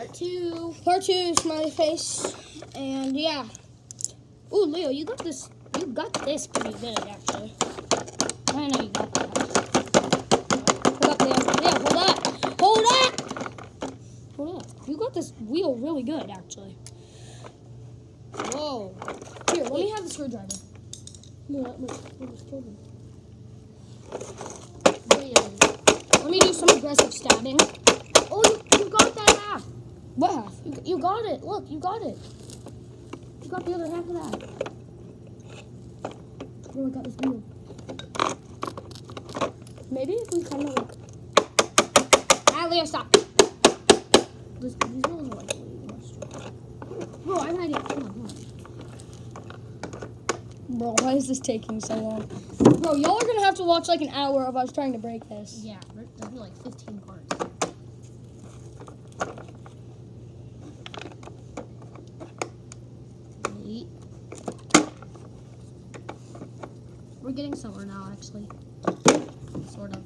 Part two. Part two, smiley face, and yeah. Ooh, Leo, you got this. You got this pretty good, actually. I know you got that. Hold up, Leo. Leo, hold up. Hold up. Hold up. You got this wheel really good, actually. Whoa. Here, let me have the screwdriver. No, let me, let me screwdriver. Damn. Let me do some aggressive stabbing. Oh, you, you got that. What half? You, you got it. Look, you got it. You got the other half of that. Oh, I got this wheel. Maybe if we kind of like. Ah, Leo, stop. This, these are like way more strong. Bro, I have an idea. Come on, come on. Bro, why is this taking so long? Bro, y'all are gonna have to watch like an hour of us trying to break this. Yeah, there- there'll be like 15 parts. Eight. We're getting somewhere now, actually. Sort of.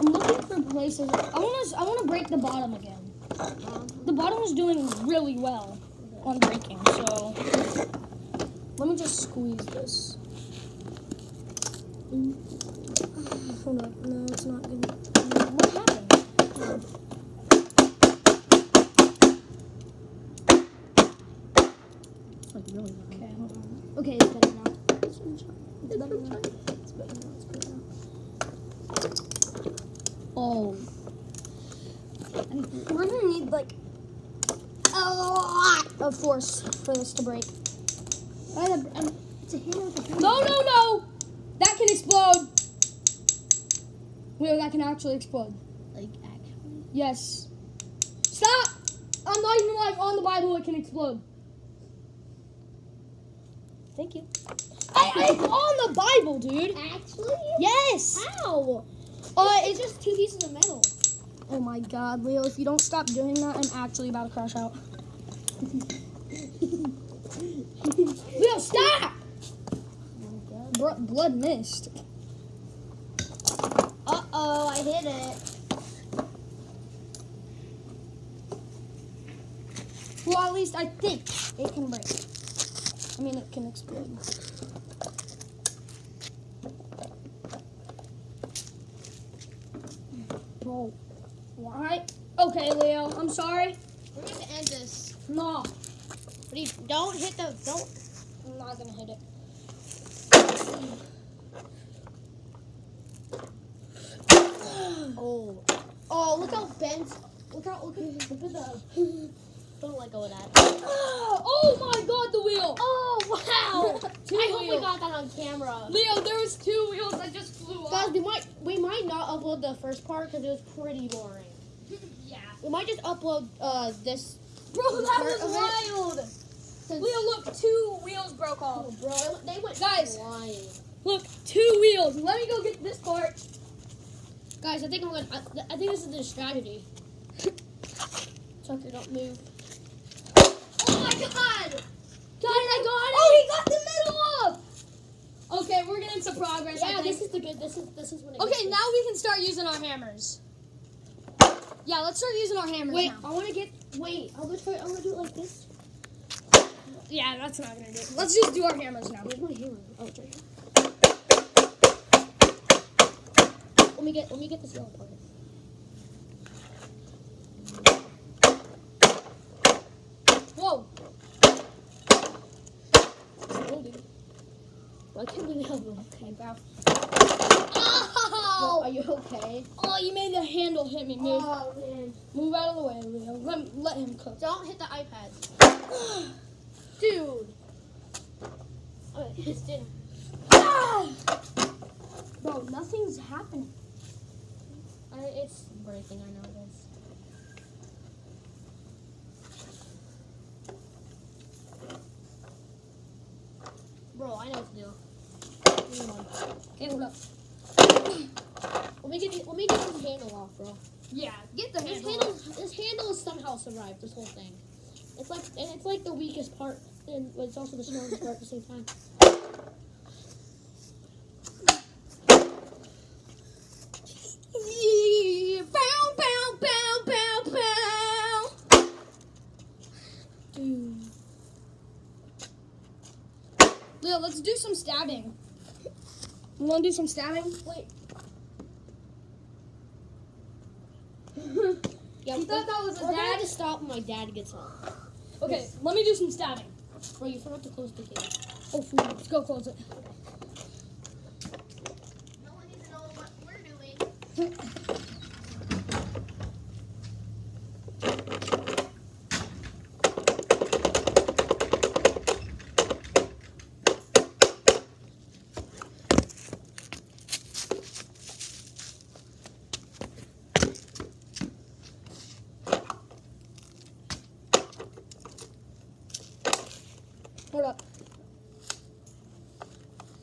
I'm looking for places. I want to. I want to break the bottom again. Um, The bottom is doing really well on breaking, so let me just squeeze this. Hold up, no, it's not gonna. What happened? it's like really loud. Okay, hold on. Okay, it's better now. It's better now. It's better now. It's better now. Oh. We're gonna need like a lot of force for this to break. I have a, um, it's a hammer with a hammer. No, no, no! That can explode. Wait, that can actually explode. Like, actually. Yes. Stop! I'm not even like on the Bible. It can explode. Thank you. I, it's on the Bible, dude. Actually? Yes. How? Uh, It's just two pieces of metal. Oh my God, Leo! If you don't stop doing that, I'm actually about to crash out. Leo, stop! Bro, blood missed. Oh, I hit it. Well, at least I think it can break. I mean, it can explode. Bro, why? Okay, Leo, I'm sorry. We're going to end this. No, you don't hit the. Don't. I'm not gonna hit it. Oh. Oh, look how bent. Look how. Look at, look at the. Don't let go of that. oh my God, the wheel! Oh, wow. Two I hope we got that on camera. Leo, there was two wheels that just flew off. Guys, we might we might not upload the first part because it was pretty boring. Yeah. We might just upload uh this. Bro, that Part was wild. Since, Leo, look, two wheels broke off. oh, bro, they went Guys. flying. Look, two wheels. Let me go get this part. Guys, I think I'm gonna. I, I think this is the strategy. Tucker, don't move. Oh my god! Guys, I got it! Oh, he got the middle up! Okay, we're getting some progress. Yeah, this is the good. This is this is when. Okay, now we can start using our hammers. Yeah, let's start using our hammers. Wait, now. I want to get. Wait, I'm gonna try. I'm gonna do it like this. Yeah, that's not gonna do it. Let's just do our hammers now. Where's my hammer? Oh, it's right here. Let me get. Let me get this yellow part. Whoa! I can't believe how okay. Wow. Oh, Oh! are you okay? Oh, you made the handle hit me. Move, Oh man! move out of the way, Leo. Let, let him cook. Don't hit the iPad, dude. Oh, it just didn't. Ah! Bro, nothing's happening. I, it's breaking. I know it is. Bro, I know what to do. Give me one. Okay, up. Let me get the- let me get this handle off, bro. Yeah, get the This handle. handle this handle has somehow survived this whole thing. It's like and it's like the weakest part, and but it's also the strongest part at the same time. Yeah, bow, bow, bow, bow, bow. Dude. Leo, let's do some stabbing. You want to do some stabbing? Wait. Yeah, You thought that was a we're dad? to stop when my dad gets home. Okay, let me do some stabbing. Bro, you forgot to close the gate. Oh. Let's go close it. Hold up.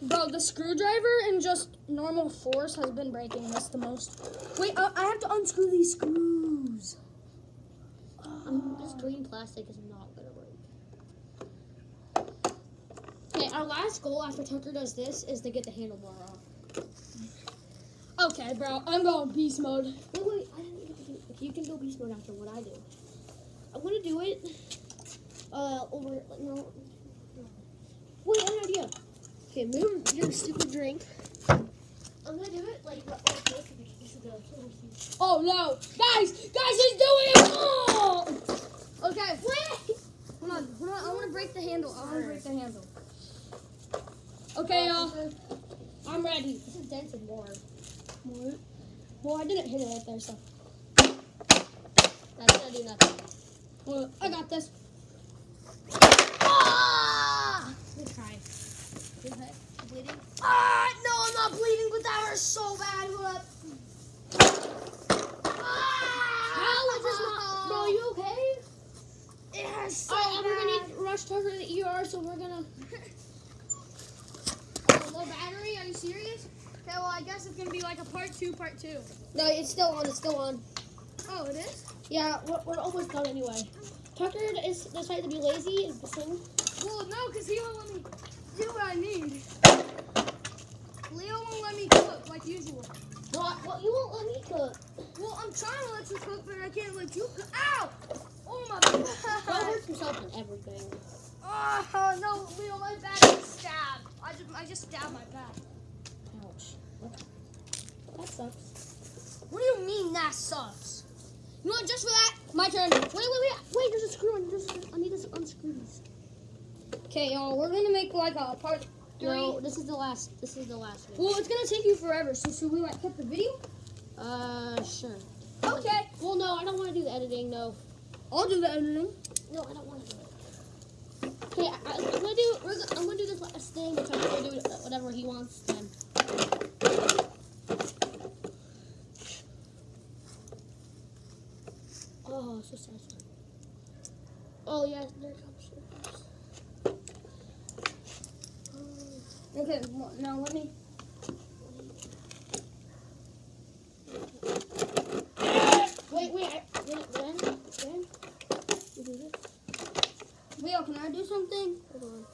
Bro, the screwdriver and just normal force has been breaking this the most. Wait, uh, I have to unscrew these screws. Um, this green plastic is not gonna break. Okay, our last goal after Tucker does this is to get the handlebar off. Okay, bro, I'm going beast mode. Wait, wait, I didn't get to do. You can go beast mode after what I do. I'm gonna do it. Uh, over. like, No. No. Wait, I have an idea. Okay, move your stupid drink. I'm gonna do it like like this. This the. Oh no, guys, guys, he's doing it! Oh! Okay, Wait. hold on, hold on. I want to break the handle. I want to break the handle. Okay, oh, y'all. I'm ready. This is dented more. What? Well, I didn't hit it right there, so. That's gonna do nothing. Well, I got this. Ah! Good try. Is that bleeding? Ah, no, I'm not bleeding, but that hurts so bad. Hold up. How is this not? Bro, are you okay? It hurts so Alright, we're gonna bad. need to rush Tucker to the ER, so we're gonna. Low battery? Are you serious? Okay, well, I guess it's gonna be like a part two, part two. No, it's still on. It's still on. Oh, it is? Yeah, we're, we're almost done anyway. Tucker is decided to be lazy. Is the thing. Well, no, because he won't let me do what I need. Leo won't let me cook like usual. What? Well, you won't let me cook. Well, I'm trying to let you cook, but I can't let you cook. Ow! Oh my god! hurts himself in everything. Oh no, Leo, my back is stabbed. I just, I just stabbed my back. That sucks. What do you mean that sucks? You want just for that? My turn. Wait, wait, wait. Wait, there's a screw. I need to, I need to unscrew these. Okay, y'all, we're gonna make like a part three. No, this is the last. This is the last one. Well, it's gonna take you forever, so should we like cut the video? Uh, sure. Okay. Well, no, I don't want to do the editing. No. I'll do the editing. No, I don't want to do it. Okay, I, I'm gonna do. I'm gonna do this last thing. But I'm gonna do uh, whatever he wants. Then. Oh, sad. Oh yeah, there comes. It comes. Okay, well, now let me. Wait, wait, wait, when? When? You do this? Leo, oh, can I do something? Hold on.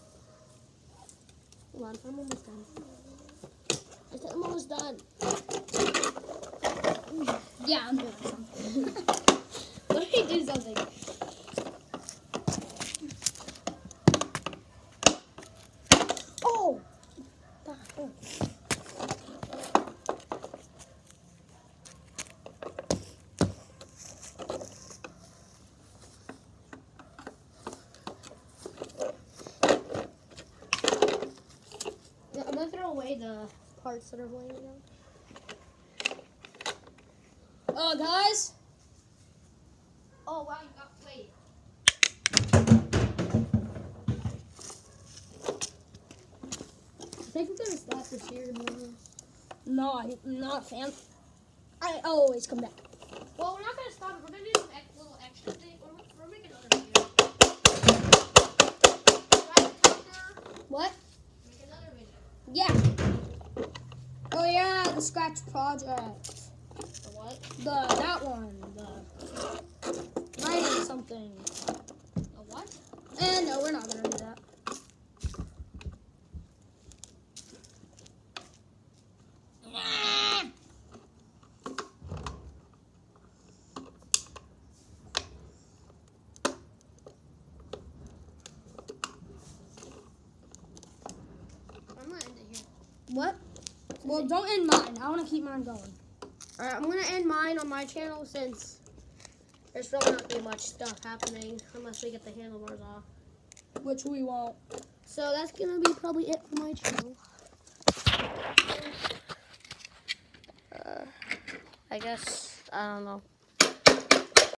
Hold on, I'm almost done. I said I'm almost done. Yeah, I'm doing something. Something. Oh! I'm gonna throw away the parts that are laying around. Uh, guys. Wow, you got wait. I think we're gonna stop this here tomorrow. No, I'm not a fan. I always come back. Well, we're not gonna stop it. We're gonna do some ex- little extra thing. We're, we're making another video. What? Make another video. Yeah. Oh yeah, the scratch project. The what? The that one. Something. A what? And no, we're not gonna do that. I'm gonna end it here. What? Well, don't end mine. I want to keep mine going. All right, I'm gonna end mine on my channel since there's really not be much stuff happening unless we get the handlebars off. Which we won't. So that's gonna be probably it for my channel. Uh, I guess I don't know.